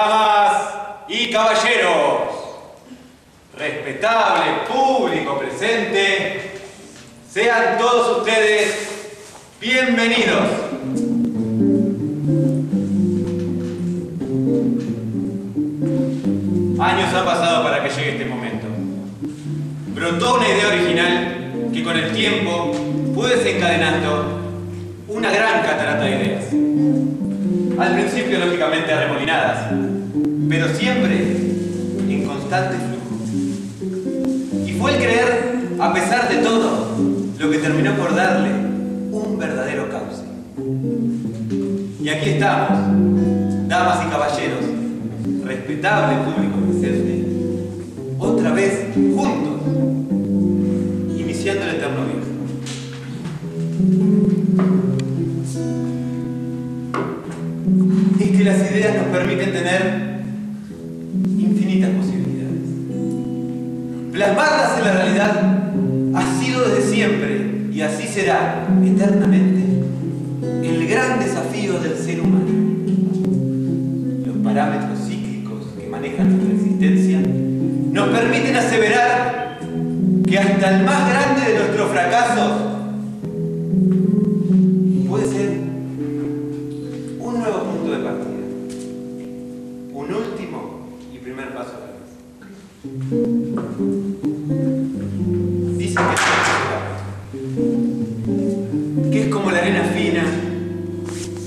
Damas y caballeros, respetable público presente, sean todos ustedes bienvenidos. Años han pasado para que llegue este momento. Brotó una idea original que con el tiempo fue desencadenando una gran catarata de ideas. Al principio, lógicamente, arremolinadas, pero siempre en constante flujo. Y fue el creer, a pesar de todo, lo que terminó por darle un verdadero cauce. Y aquí estamos, damas y caballeros, respetable público presente, otra vez juntos, iniciando el eterno viaje. Es que las ideas nos permiten tener infinitas posibilidades. Plasmarlas en la realidad ha sido desde siempre y así será eternamente el gran desafío del ser humano. Los parámetros cíclicos que manejan nuestra existencia nos permiten aseverar que hasta el más grande de nuestros fracasos Dicen que, que es como la arena fina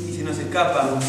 y se nos escapa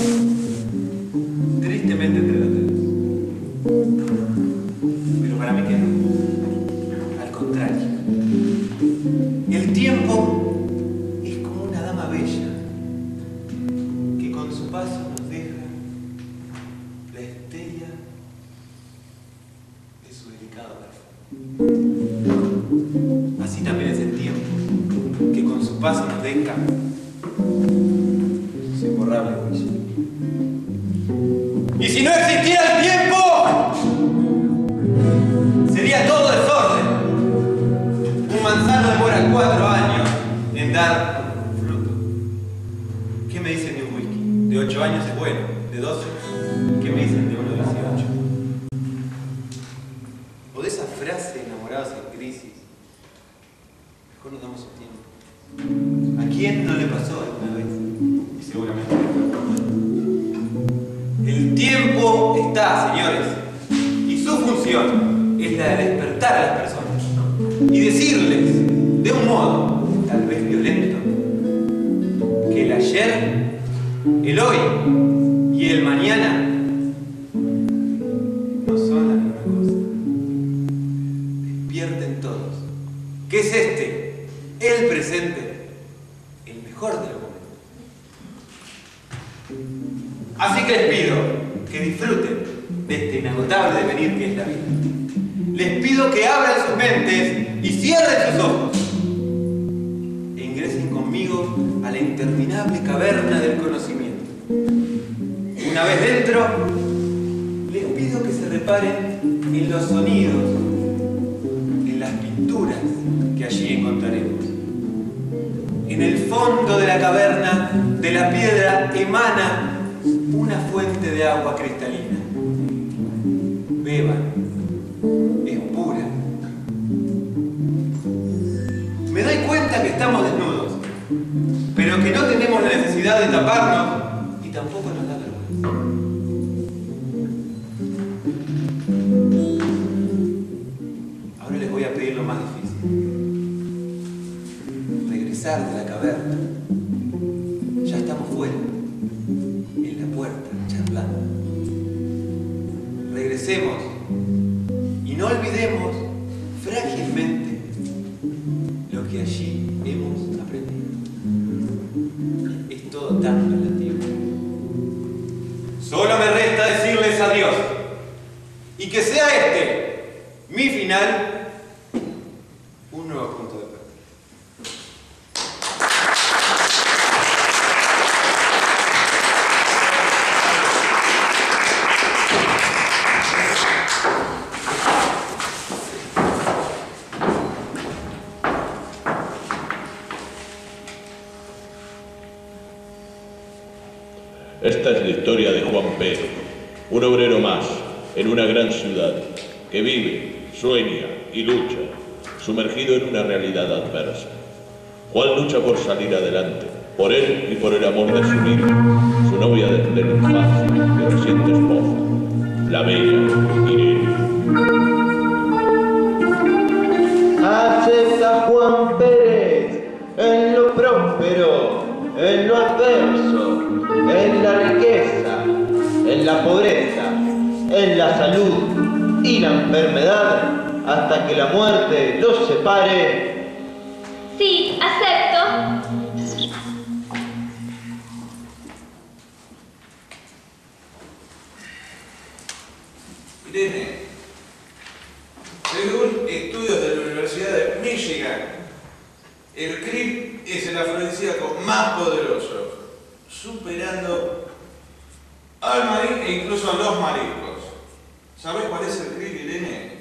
agua cristalina. Beban, es pura. Me doy cuenta que estamos desnudos, pero que no tenemos la necesidad de taparnos y tampoco nos Y no olvidemos frágilmente lo que allí Irene, según estudios de la Universidad de Michigan, el CRIP es el afrodisíaco más poderoso, superando al marisco e incluso a los mariscos. ¿Sabes cuál es el CRIP, Irene?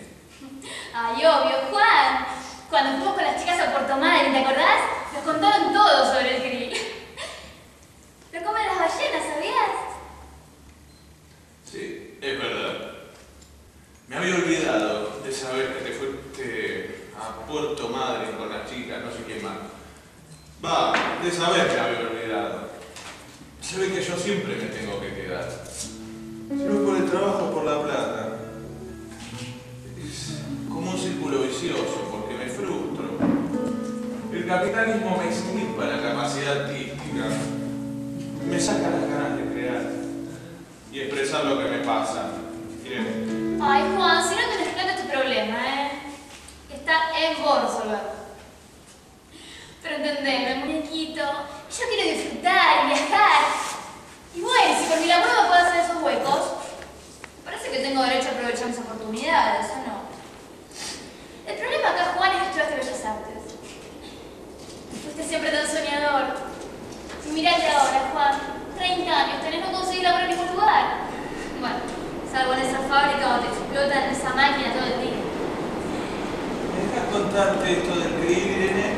Ay, obvio, Juan. Cuando fuimos con las chicas a Puerto Madryn, ¿te acordás? Nos contaron todo sobre el grill. Lo comen las ballenas, ¿sabías? Sí, es verdad. Me había olvidado de saber que te fuiste a Puerto Madryn con las chicas, no sé quién más. Va, de saber que me había olvidado. Se ve que yo siempre me tengo que quedar. Si no por el trabajo, por la plata. Es como un círculo vicioso, porque me frustro. El capitalismo me extirpa la capacidad artística. Me saca las ganas de crear y expresar lo que me pasa. Miren, Ay, Juan, si no tenés claro tu problema, ¿eh? Está en resolverlo. Pero entendeme, muñequito, yo quiero disfrutar y viajar. Y bueno, si por mi laburo me puedo hacer esos huecos, parece que tengo derecho a aprovechar mis oportunidades, ¿o no? El problema acá, Juan, es que estudiaste Bellas Artes. Fuiste siempre tan soñador. Y mirate ahora, Juan, 30 años, tenés no conseguir laburo en ningún lugar. Bueno, salvo en esa fábrica donde te explotan esa máquina todo el día. ¿me dejas contarte esto del CRIB, Irene?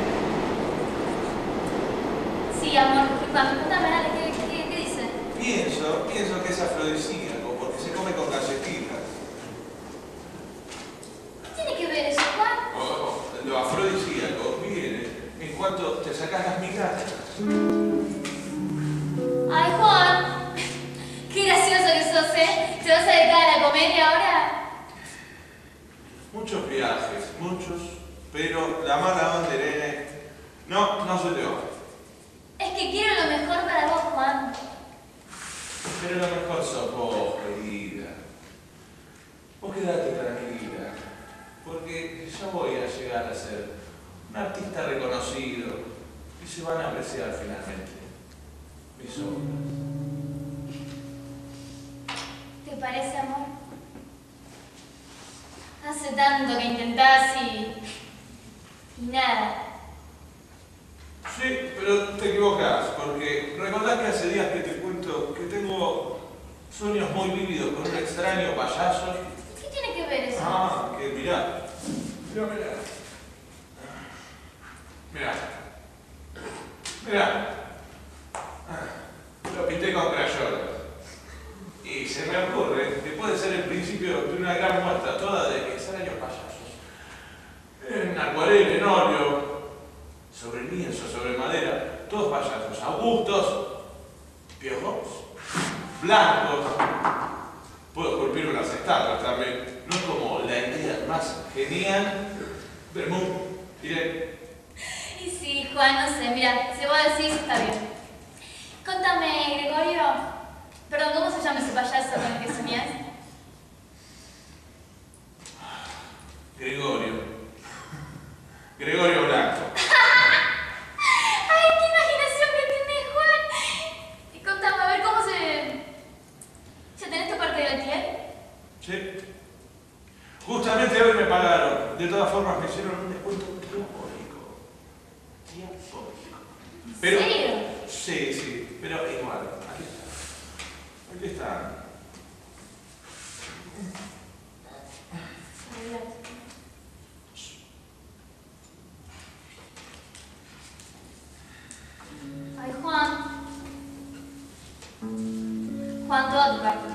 Sí, amor, disculpame, contame, dale, ¿qué, qué, qué dice? Pienso, pienso que es afrodisíaco porque se come con galletitas. ¿Qué tiene que ver eso, Juan? Oh, lo afrodisíaco viene en cuanto te sacas las migajas. Ay, Juan, qué gracioso que sos, ¿eh? ¿Te vas a dedicar a la comedia ahora? Muchos viajes, muchos, pero la mala onda, Irene, no, no se te va. Es que quiero lo mejor para vos, Juan. Pero lo mejor sos vos, querida. Vos quedate tranquila, porque yo voy a llegar a ser un artista reconocido y se van a apreciar finalmente mis obras. ¿Te parece, amor? Hace tanto que intentás y... y nada. Sí, pero te equivocas, porque recordás que hace días que te cuento que tengo sueños muy vívidos con un extraño payaso. ¿Qué tiene que ver eso? Ah, que mirá. Mirá, mirá. Mirá. Mirá. Lo pinté con crayolas. Y se me ocurre que puede ser el principio de una gran muestra toda de extraños payasos. En acuarela, en óleo, sobre lienzo, sobre madera, todos payasos, augustos, piojos, blancos. Puedo esculpir unas estatuas también. No es como la idea más genial del mundo. Y sí, Juan, no sé, mira, si vos decís, está bien. Contame, Gregorio. Perdón, ¿cómo se llama ese payaso con el que soñás? Gregorio. Gregorio Blanco. ¡Ay, qué imaginación que tenés, Juan! Y contame, a ver, ¿cómo se... ¿Ya tenés tu parte del alquiler? ¿Sí? Justamente hoy me pagaron. De todas formas me hicieron un descuento diabólico. Diabólico. Pero, ¿En serio? Sí, sí, pero igual. Aquí está. Aquí está. Ay, Juan. Juan, toda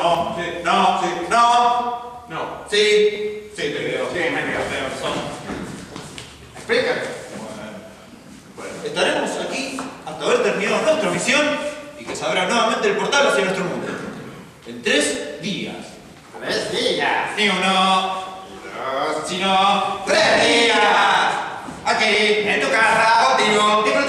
no, sí, no, sí, no, no, sí, sí, te quedo, sí, me quedo, tengo Bueno. Estaremos aquí hasta haber terminado nuestra misión y que se abra nuevamente el portal hacia nuestro mundo. En tres días. Tres días. Ni uno, dos, sino tres días. Aquí, en tu casa, contigo.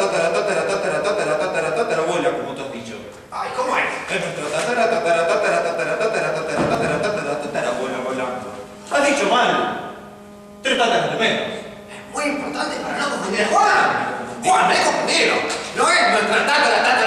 tatara, tatara, tatara, tatara, tatara, tatara, abuela, como tú has dicho. Ay, ¿cómo es? Es tatara, tatara, tatara, tatara, tatara, tatara, tatara, tatara, tatara, abuela, volando. Has dicho mal. Tres tataras de menos. Es muy importante para no confundir a Juan. Juan, es confundido. No es nuestra tatara, tatara.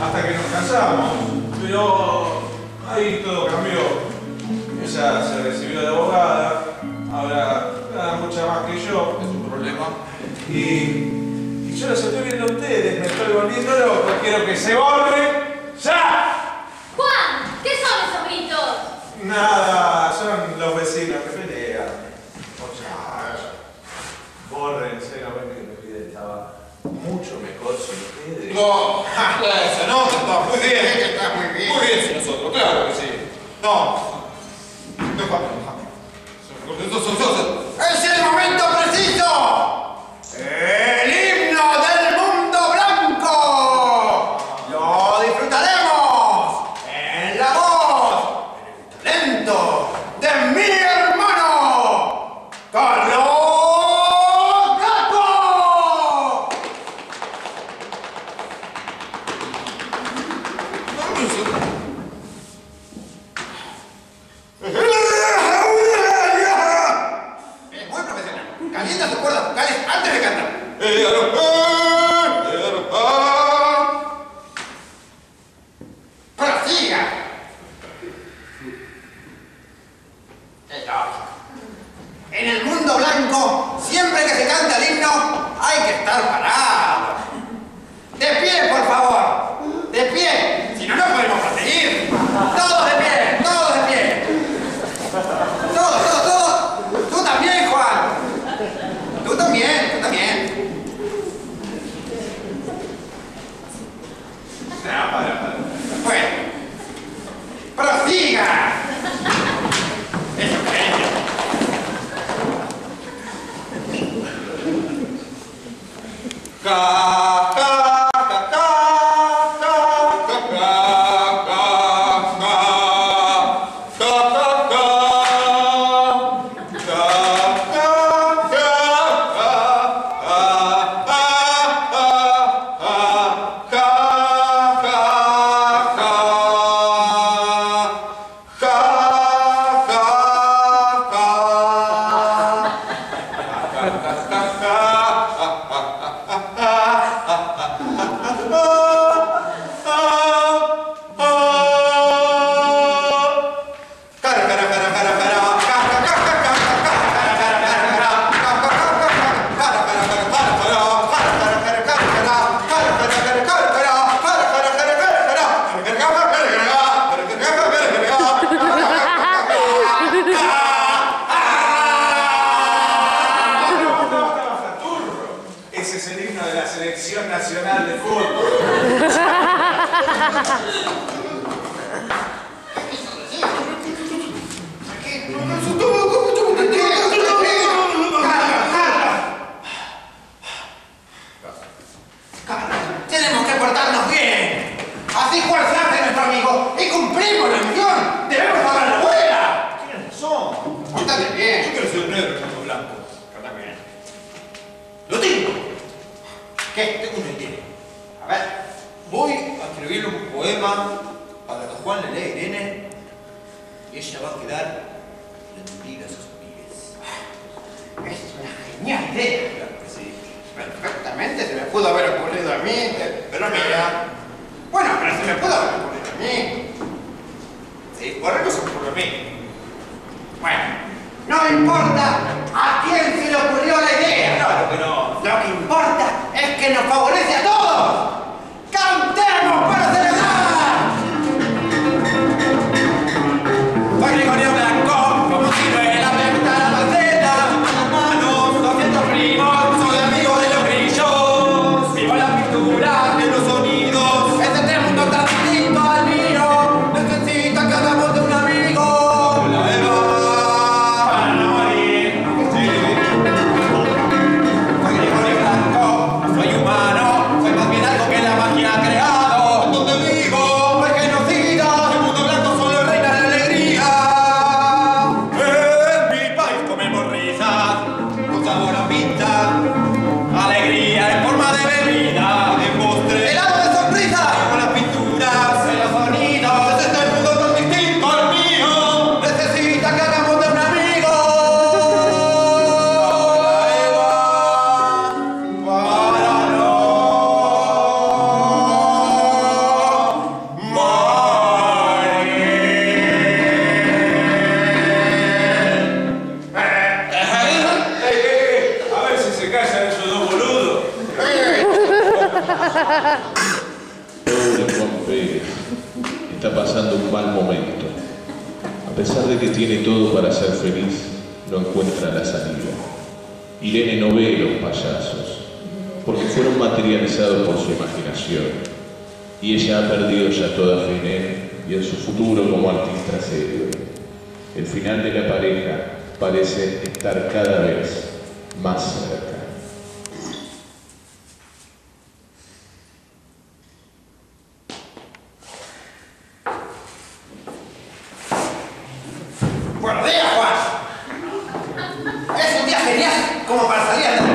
hasta que nos casamos, pero ahí todo cambió. Ella se recibió de abogada, ahora gana mucha más que yo, es un problema. Y, yo los estoy viendo a ustedes, me estoy volviendo loco, quiero que se borren ya. Juan, ¿qué son esos gritos? Nada. No, esa, muy bien. Está muy bien. Muy bien, nosotros, claro que sí. No. No, no, no. ¡Es el momento! God. porque fueron materializados por su imaginación. Y ella ha perdido ya toda fe en y en su futuro como artista serio. El final de la pareja parece estar cada vez más cerca. ¡Buenos días, Juan! ¡Es un día genial como para salir a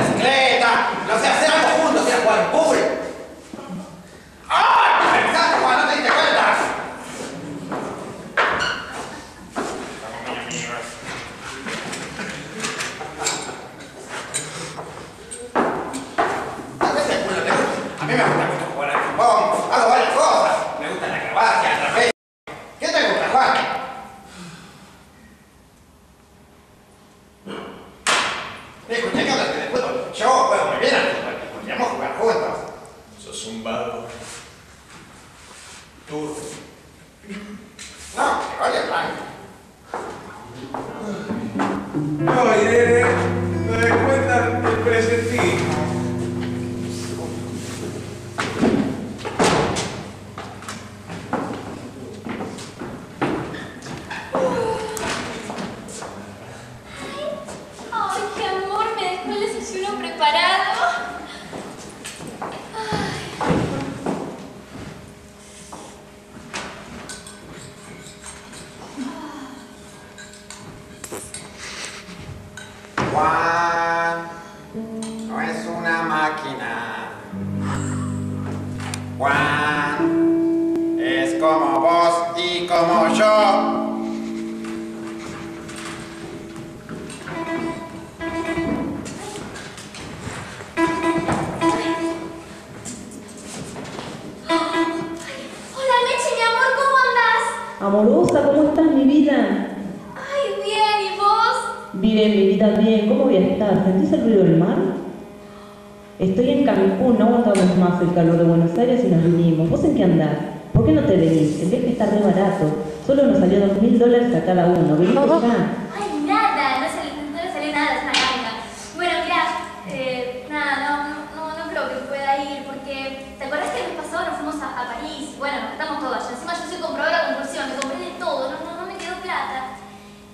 ¿Te acordás que el mes pasado nos fuimos a, a París? Bueno, nos gastamos todo allá. Encima yo soy compradora compulsiva, me compré de todo, no, no, no me quedó plata.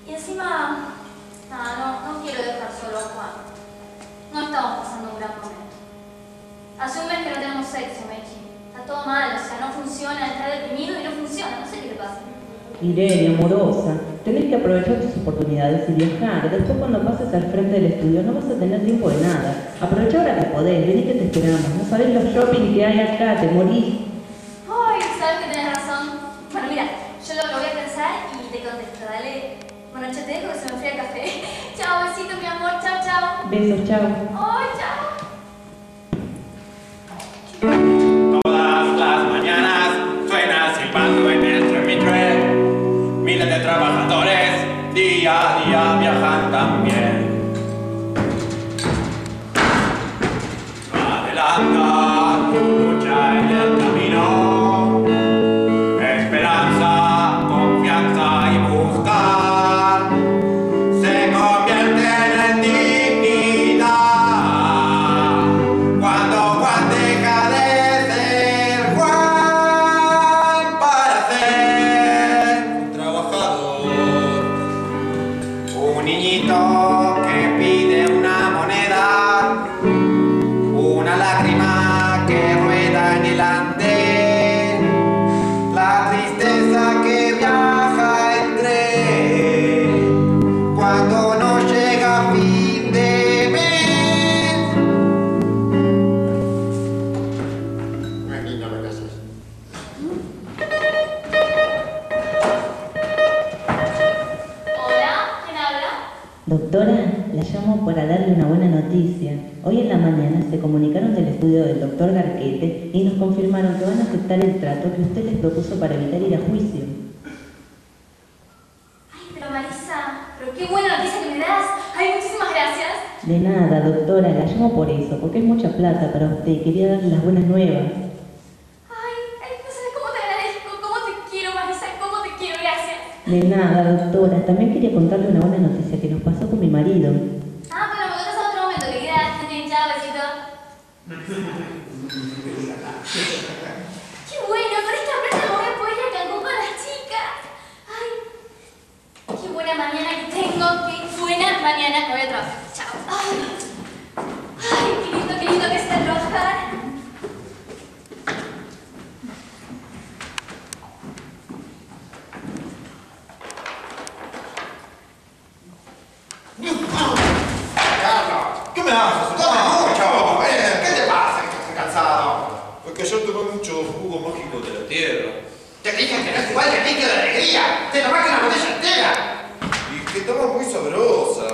Y encima, nada, no, no quiero dejar solo a Juan. No estamos pasando un gran momento. Hace un mes que no tenemos sexo, Mechi. Está todo mal, o sea, no funciona, está deprimido y no funciona, no sé qué le pasa. Irene, amorosa. Tenés que aprovechar tus oportunidades y viajar. Después cuando pases al frente del estudio no vas a tener tiempo de nada. Aprovecha ahora que podés, vení que te esperamos. No sabés los shopping que hay acá, te morís. Ay, sabes que tenés razón. Bueno, mira, yo lo, lo voy a pensar y te contesto, dale. Bueno, che, te dejo que se me fría el café. Chao, besito, mi amor. Chao, chao. Besos, chao. Ay, chao. mañana se comunicaron del estudio del doctor Garquete y nos confirmaron que van a aceptar el trato que usted les propuso para evitar ir a juicio. Ay, pero Marisa, pero qué buena noticia que me das. Ay, muchísimas gracias. De nada, doctora, la llamo por eso, porque es mucha plata para usted y quería darle las buenas nuevas. Ay, ay, no sabes cómo te agradezco, cómo te quiero, Marisa, cómo te quiero, gracias. De nada, doctora, también quería contarle una buena noticia que nos pasó con mi marido. Ah, pero me contas en otro momento, querida. Chao, besito. Qué bueno, con esta plata voy a poder ir a Cancún con las chicas. Ay, qué buena mañana que tengo, qué buena mañana que voy a trabajar. Chao. Ay, ay, qué lindo, qué lindo que es trabajar. ¿qué me haces? Toma mucho. Eh, ¿Qué te pasa que estás cansado? Porque yo tomé mucho jugo mágico de la tierra. Te dije que no es igual que líquido de alegría. Te tomaste una botella entera. Y que estaba muy sabrosa.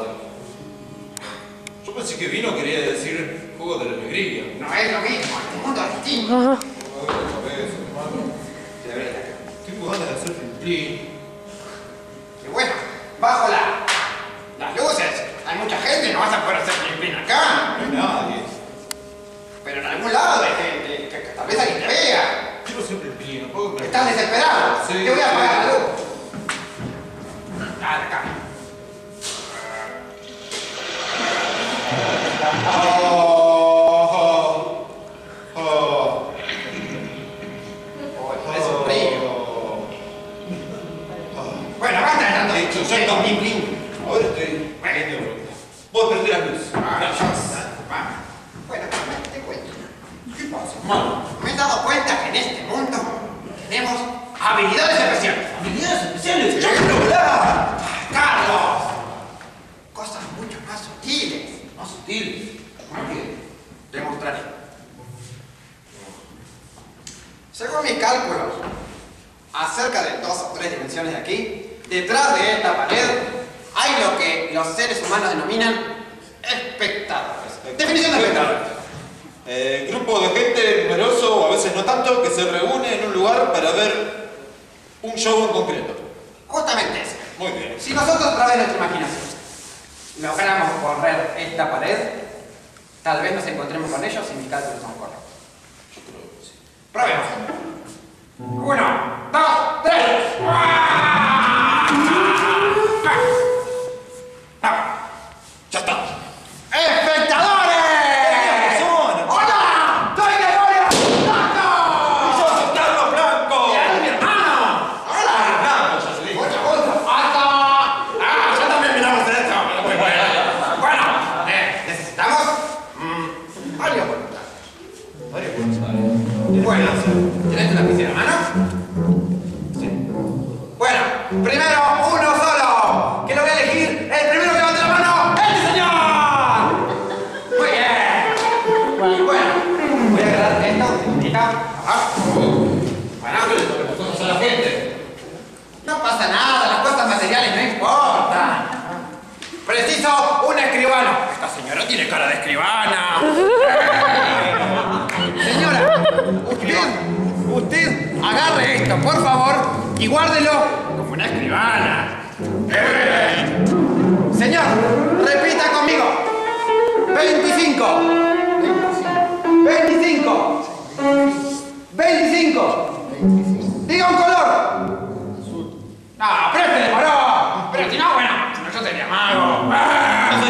Yo pensé que vino quería decir jugo de la alegría. No es lo mismo, este mundo es distinto. Otra vez, hermano. Te debería estar. Tengo ganas de hacer flip Y bueno, bajo la, las luces. Hay mucha gente, no vas a poder hacer plim acá. No hay nadie. Pero en algún lado hay gente que, que tal vez alguien te vea. Hacer flip, no puedo creer. Estás desesperado. Sí, te voy a apagar la luz. Dale, acá. Oh, oh, oh, Oh, parece un frío. Bueno, basta de tanto ya de está. bling bling. Ahora estoy medio roto. Vos perdí la luz. Maravilloso. Bueno, te cuento. ¿Qué me he dado cuenta que en este mundo tenemos habilidades especiales. ¿Habilidades especiales? ¡Yo quiero volar! ¡Carlos! Cosas mucho más sutiles. Más sutil. ¿Cómo que? Demostraré. Según mis cálculos, a cerca de dos o tres dimensiones de aquí, detrás de esta pared, hay lo que los seres humanos denominan espectadores. Definición de espectadores. Eh, grupo de gente numeroso, o a veces no tanto, que se reúne en un lugar para ver un show en concreto. Justamente eso. Muy bien. Si nosotros a través de nuestra imaginación logramos correr esta pared, tal vez nos encontremos con ellos y mis cálculos son correctos. Yo creo que sí. Probemos. Uno, dos, tres. ¡Ah! ¡Ya está! Por favor, y guárdelo como una escribana. Eh. Señor, repita conmigo. 25. 25. 25. Diga un color. No, pero este demoró. Pero si no, bueno, si no yo sería mago. Ah,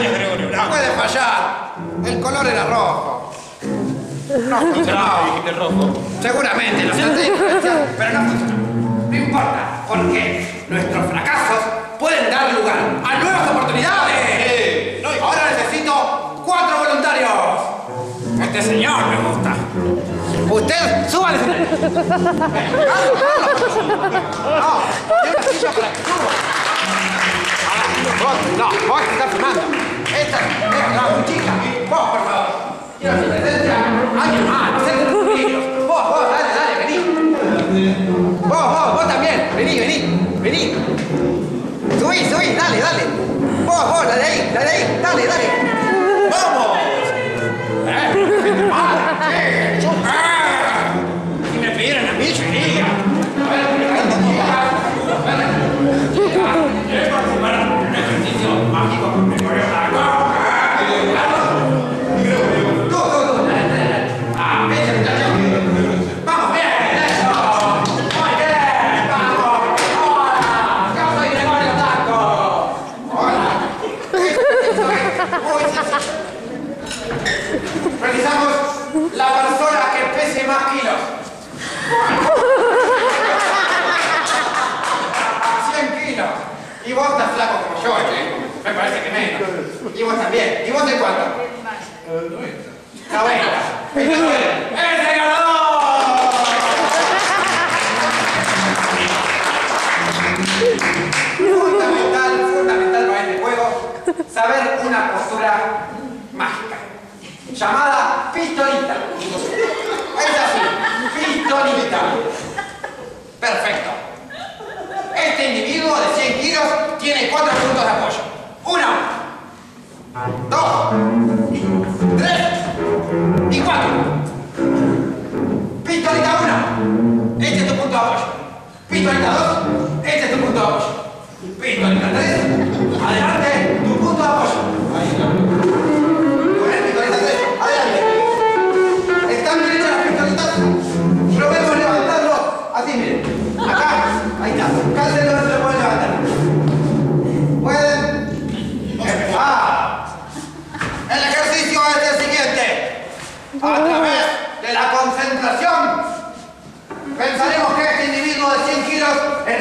No puede fallar. El color era rojo. No funcionaba. Dijiste rojo. Seguramente lo traté de influenciar, pero no funcionó. No importa, porque nuestros fracasos pueden dar lugar a nuevas oportunidades. No, y ahora necesito cuatro voluntarios. Este señor me gusta. Usted, suba al escenario. No, tiene una silla para que suba. Ah, vos, no, vos estás filmando. Esta es la muy chica. Vos, por favor. Quiero su presencia. Alguien más, no sé de los niños. Vos, vos, dale, dale, vení. Vos, vos, vos también. Vení, vení, vení. Subí, subí, dale, dale. Vos, vos, la de ahí, la de ahí, dale, dale. ¡Vamos! ¡Eh, Y vos también. ¿Y vos de cuánto? 90. ¡Es el ganador! Fundamental, fundamental para este juego, saber una postura mágica, llamada pistolita. Es así,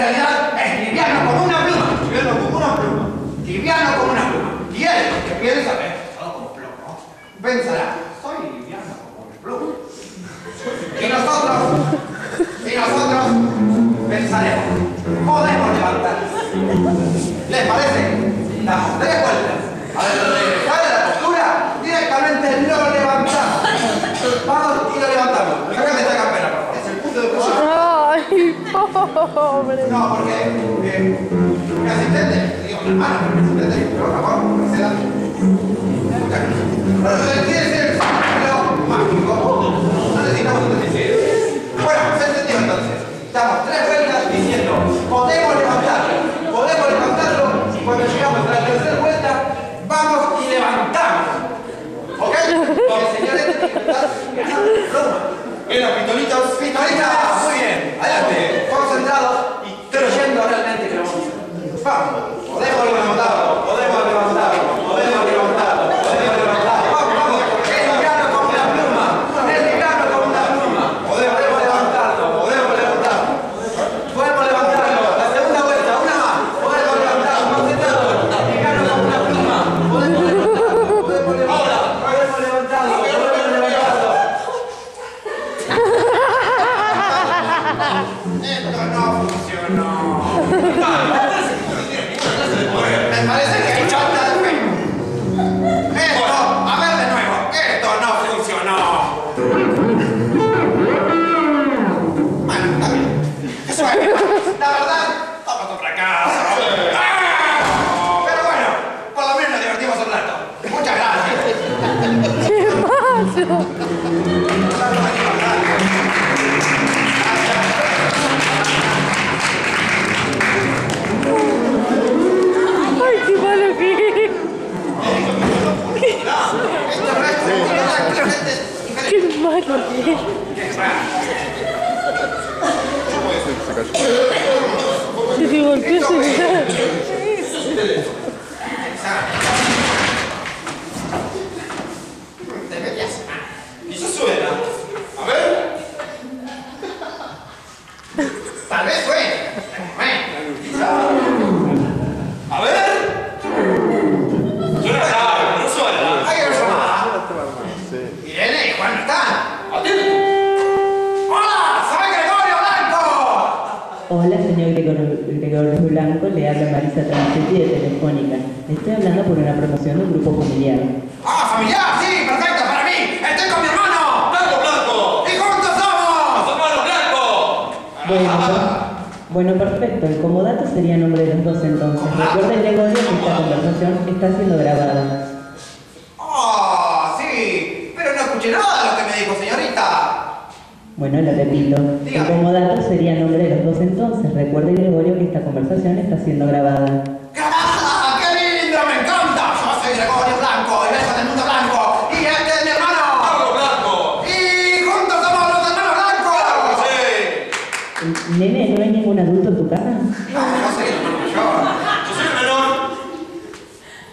realidad es liviano como una pluma. Liviano como una pluma. Liviano como una pluma. Y él, que piensa es pesado como plomo, pensará, soy liviano como una pluma. Y nosotros, y nosotros pensaremos, podemos levantar. ¿Les parece? Damos tres vueltas. Al regresar de la postura, directamente lo levantamos. Vamos y lo levantamos. Sácame esta campera, por favor. Es el punto de posición. Ay, pobre. No, porque eh, asistente, digo, hermano, asistente, por favor, se da. Pero que ser círculo mágico. No necesitamos un decir. Bueno, se entendió entonces. Damos tres vueltas diciendo, podemos levantarlo, podemos levantarlo, y cuando llegamos a la tercera vuelta, vamos y levantamos. ¿Ok? El señor este tiene que estar ganando pluma. Era pistolitas. Pistolita, muy bien. Adelante, concentrados y creyendo realmente que lo vamos a hacer. Vamos, podemos levantarlo, podemos sería nombre de los dos entonces. Recuerde, Gregorio, que esta conversación está siendo grabada. ¡Ah, qué lindo! ¡Me encanta! Yo soy Gregorio Blanco y vengo del mundo blanco. ¡Y este es mi hermano! ¡Pablo Blanco! ¡Y juntos somos los hermanos blancos! ¡Sí! Nene, ¿no hay ningún adulto en tu casa? No, yo soy el hermano mayor. Yo soy el menor.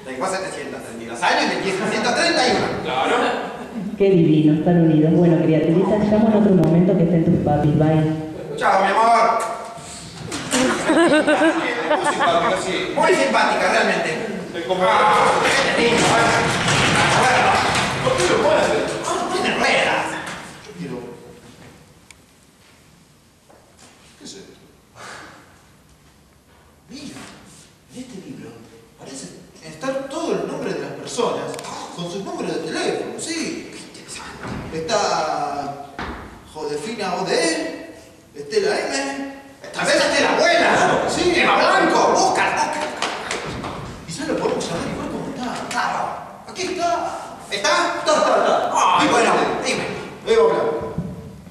Tengo 732 años y 731. Claro. Qué divino, están unidos. Bueno, criaturita, llamo en otro momento que estén tus papis. Bye. Chao, mi amor. Muy simpática, sí. Muy simpática, realmente. Ah, qué lindo, ¿eh? Bueno, ¿Por qué lo hacer? ah, tiene ruedas. Yo quiero. ¿Qué es esto? Mira, en este libro parece estar todo el nombre de las personas con sus números de teléfono, sí. Qué interesante. Está M. Tal vez esté la abuela. Sí. Eva Blanco. Busca, busca. Y solo podemos saber igual cómo está. Claro. Aquí está. ¿Está? Está, está, está. Ah, bueno, dime. Eva Blanco.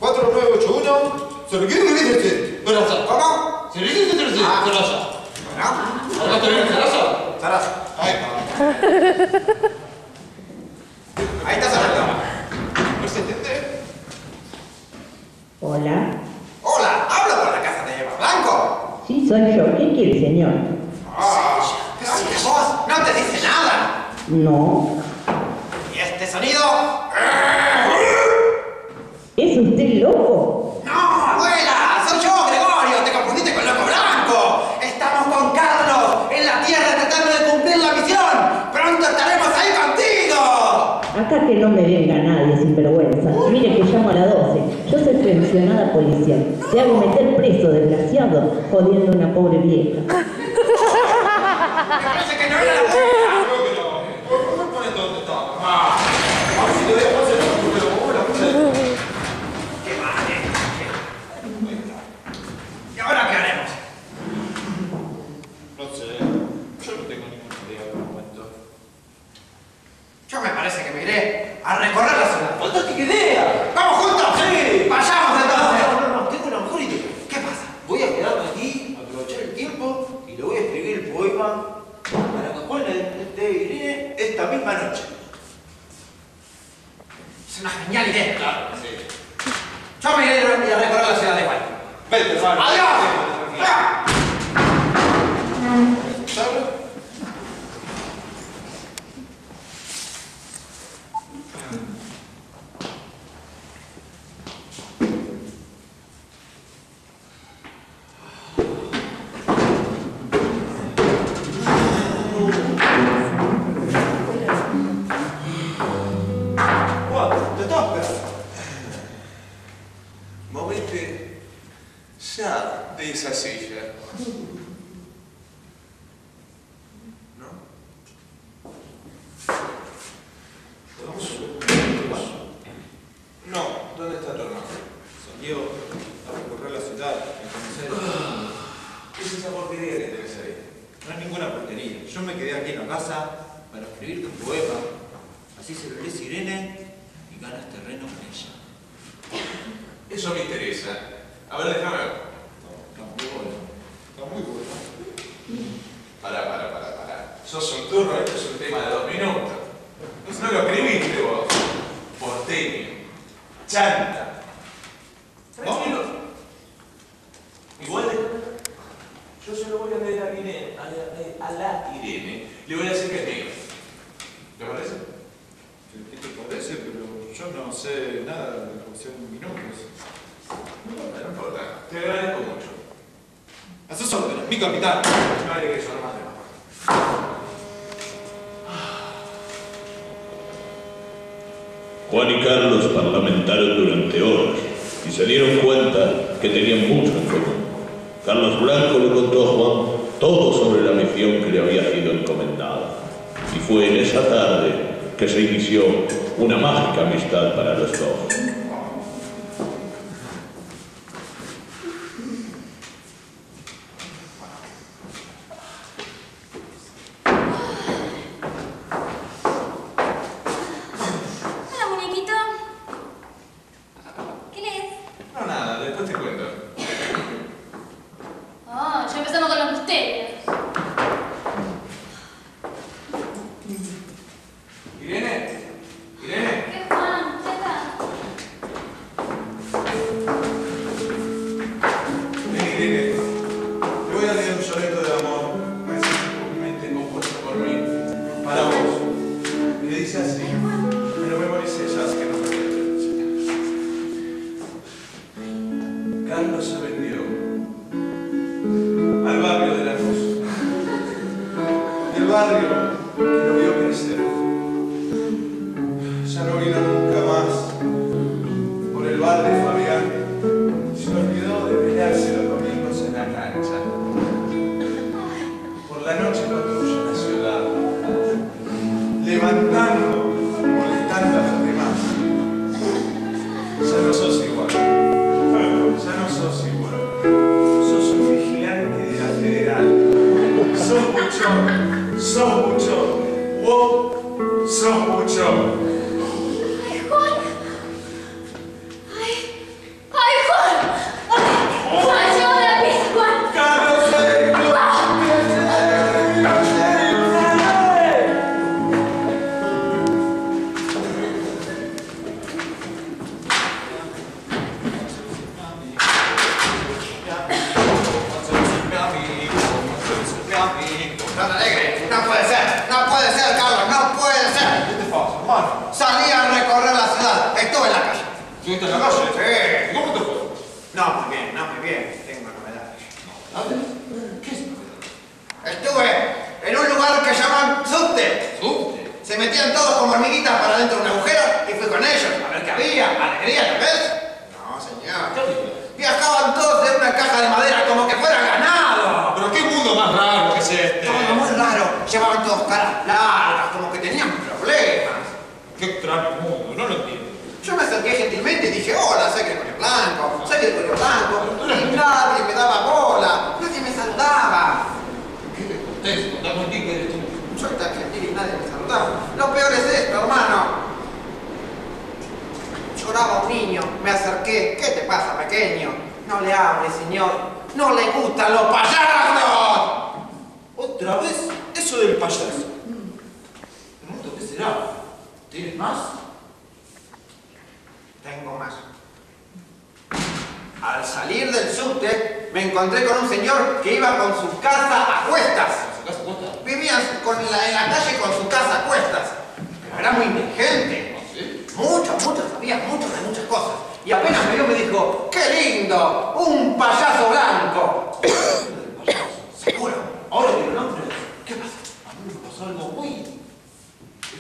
4981. Se requiere que dice este. Pero ya. ¿Cómo? Se requiere que dice Ah. Pero ya. Bueno. ¿Acá te viene Sarasa? Sarasa. Ahí está. Ahí está Sarasa. ¿No se entiende? Hola. Hola, hablo por la casa de Eva Blanco. Sí, soy yo. ¿Qué quiere, señor? Ah, pero esta voz no te dice nada. No. ¿Y este sonido? ¿Es usted loco? No, abuela, soy yo, Gregorio. Te confundiste con Loco Blanco. Estamos con Carlos en la tierra tratando de cumplir la misión. Pronto estaremos ahí contigo. Acá que no me venga nadie sin vergüenza. Mire que llamo a la 12. Yo soy pensionada policial. Te hago meter preso, desgraciado, jodiendo a una pobre vieja. Le voy a decir que es negro. ¿Te parece? ¿Qué te parece? Pero yo no sé nada de la cuestión de mi nombre. No, no importa. Te agradezco mucho. A sus órdenes, mi capitán. No hay que sonar más de. Juan y Carlos parlamentaron durante horas y se dieron cuenta que tenían mucho en común. Carlos Blanco le contó a Juan todo sobre la que le había sido encomendada. Y fue en esa tarde que se inició una mágica amistad para los dos. Sos buchón. Sos buchón. Vos sos buchón. ¡Ay,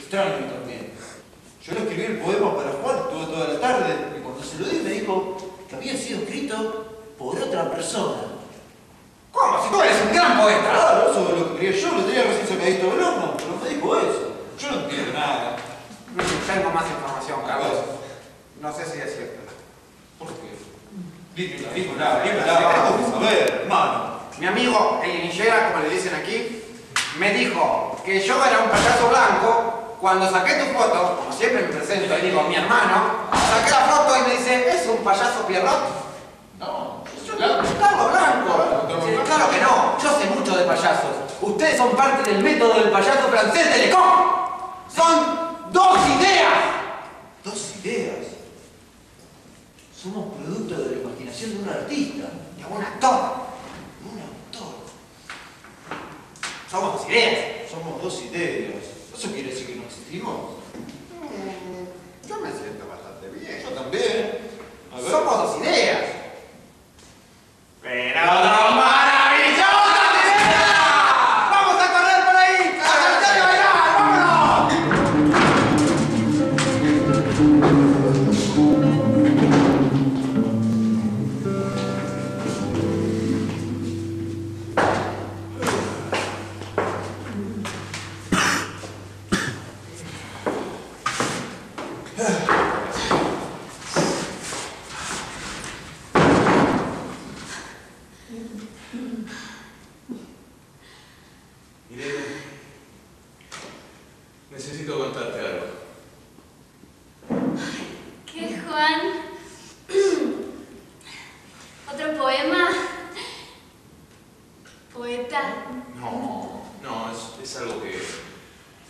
extraño también. Yo le escribí el poema para Juan, estuve toda la tarde, y cuando se lo di me dijo que había sido escrito por otra persona. ¿Cómo? Si tú eres un gran poeta. Claro, eso es lo que quería yo, lo tenía recién sacadito del horno, pero me dijo eso. Yo no entiendo nada. Tengo más información, Carlos. No sé si es cierto. ¿Por qué? Dímela, vamos a ver, hermano. Mi amigo, el como le dicen aquí, me dijo que yo era un payaso blanco. Cuando saqué tu foto, como siempre me presento y digo mi hermano, saqué la foto y me dice, ¿es un payaso pierrot? No, Yo Carlos Blanco. Sí, claro que no, yo sé mucho de payasos. Ustedes son parte del método del payaso francés de Lecom. Son dos ideas. Dos ideas. Somos producto de la imaginación de un artista, de un actor, de un autor. Somos dos ideas. Somos dos ideas. ¿Eso quiere decir que no existimos? Mm, Yo me siento bastante bien. Yo también. Somos dos ideas. Pero dos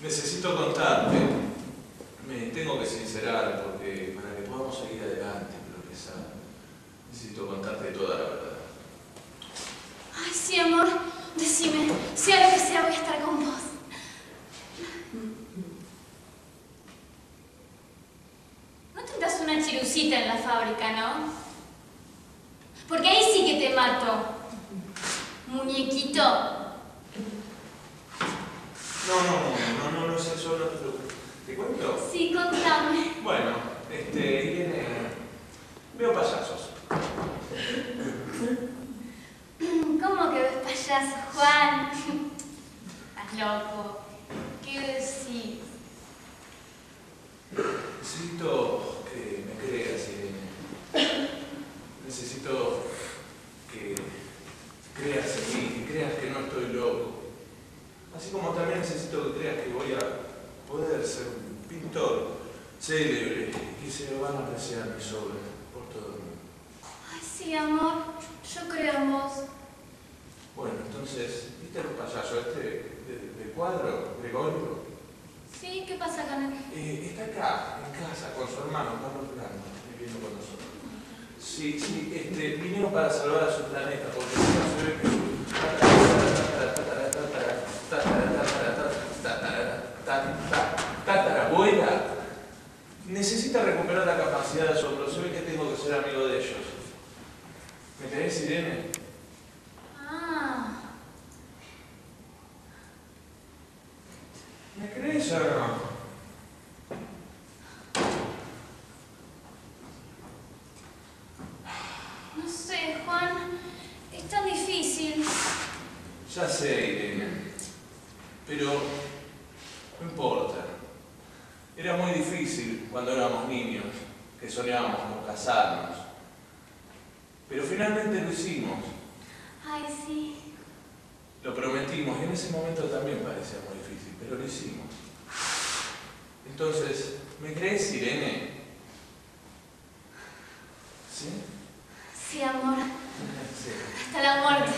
necesito contarte. Me tengo que sincerar porque para que podamos seguir adelante, progresar, necesito contarte toda la verdad. Ay, sí, amor. Decime, sea lo que sea, voy a estar con vos. No tendrás una chirucita en la fábrica, ¿no? Porque ahí sí que te mato. Muñequito. No, no, no, no, te preocupes. ¿Te cuento? Sí, contame. Bueno, este, Irene, veo payasos. ¿Cómo que ves payaso, Juan? Estás loco. ¿Qué decís? Necesito que me creas, Irene. Necesito que creas en mí, que creas que no estoy loco. Así como también necesito que creas que voy a poder ser un pintor célebre y que se van a apreciar mis obras por todo el mundo. Ay, sí, amor. Yo creo en vos. Bueno, entonces, ¿viste el payaso este de, de cuadro, Gregorio? Sí, ¿qué pasa con él? Eh, está acá, en casa, con su hermano, Carlos Blanco, viviendo con nosotros. Sí, sí, este, vinieron para salvar a su planeta, porque se ve que su tatarabuela necesita recuperar la capacidad de asombro. Se ve que tengo que ser amigo de ellos. ¿Me crees, Irene? Ah, ¿Me crees o no? no sé, Juan. Es tan difícil. Ya sé, Irene. Pero no importa. Era muy difícil cuando éramos niños, que soñábamos con casarnos. Pero finalmente lo hicimos. Ay, sí. Lo prometimos y en ese momento también parecía muy difícil, pero lo hicimos. Entonces, ¿me crees, Irene? ¿Sí? Sí, amor. Sí. Hasta la muerte.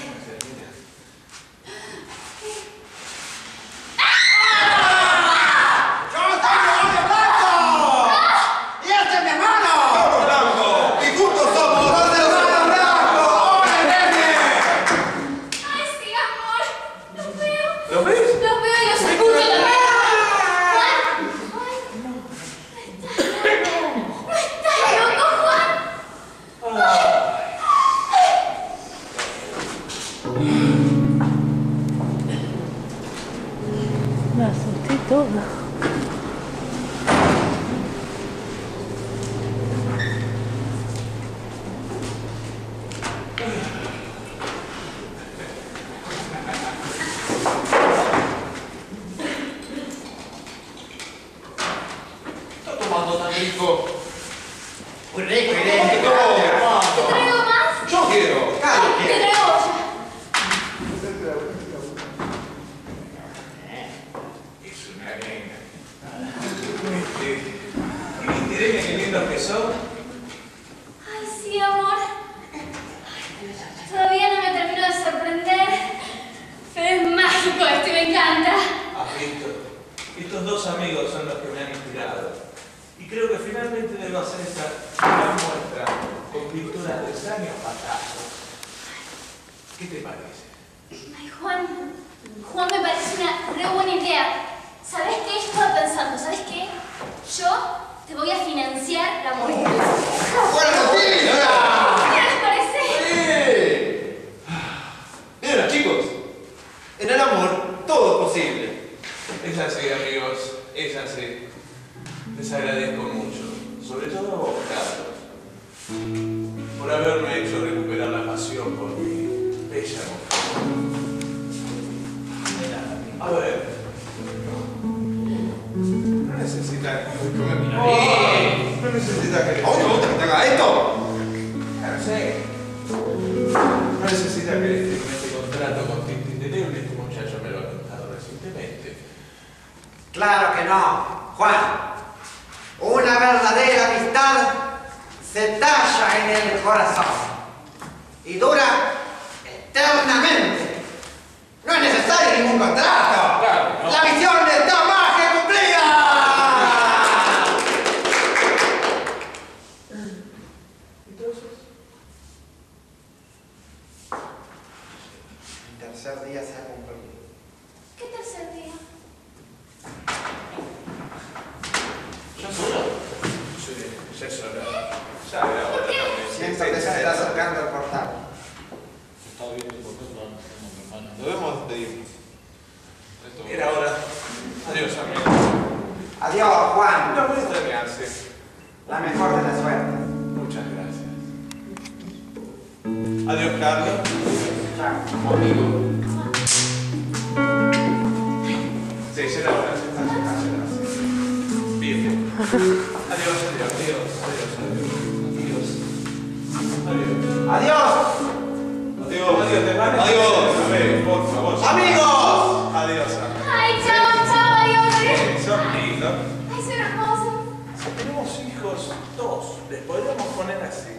¡Ay, son hermosos! Si tenemos hijos, dos, les podríamos poner así.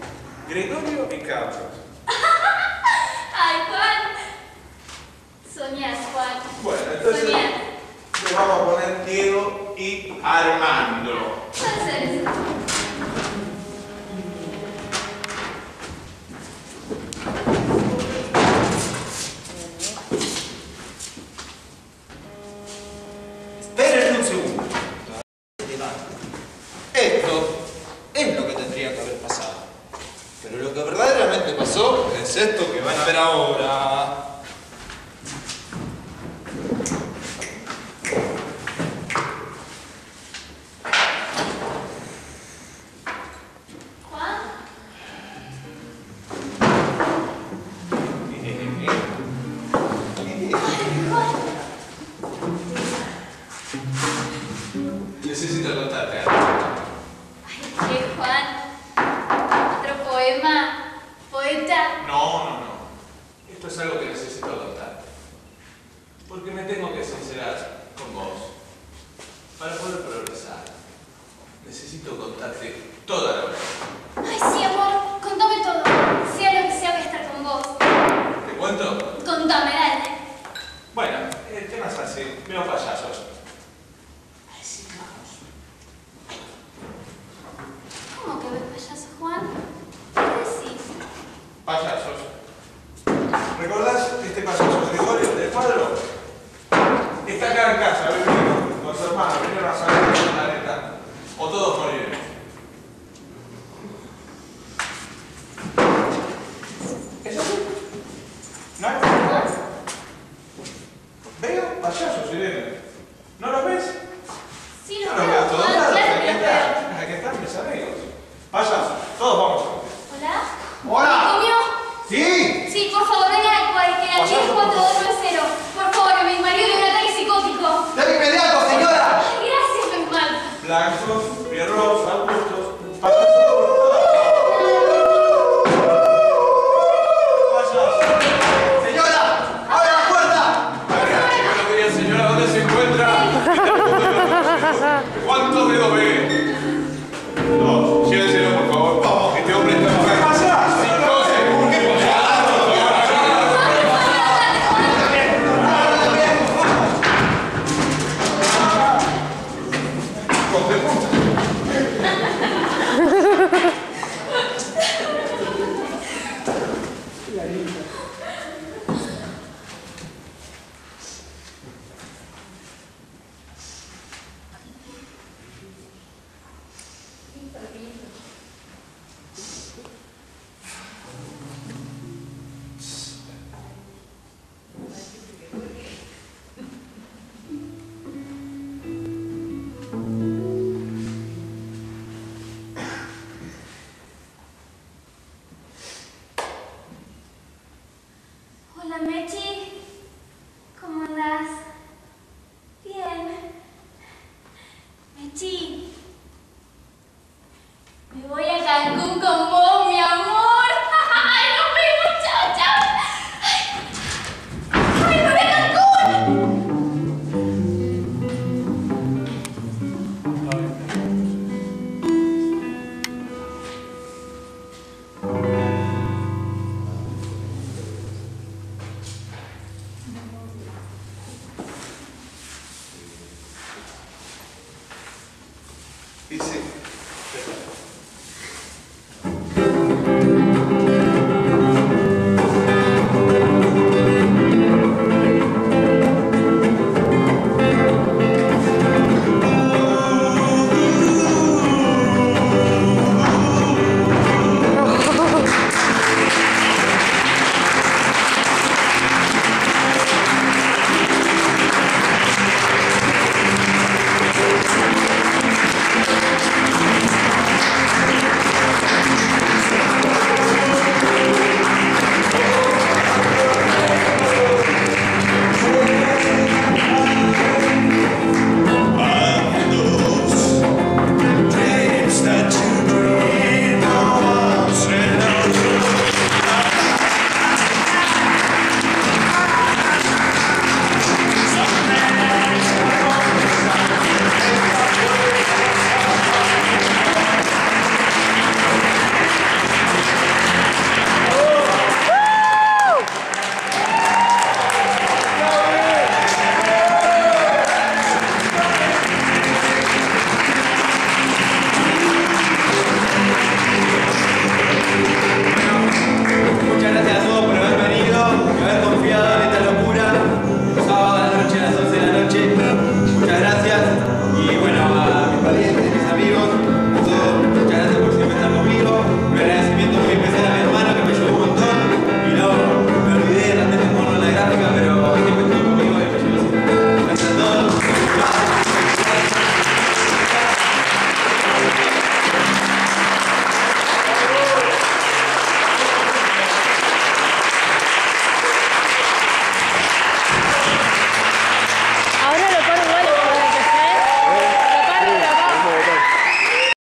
Gregorio y Carlos. ¡Ay, Juan! Soñás, Juan. Bueno, entonces le vamos a poner Diego y Armando.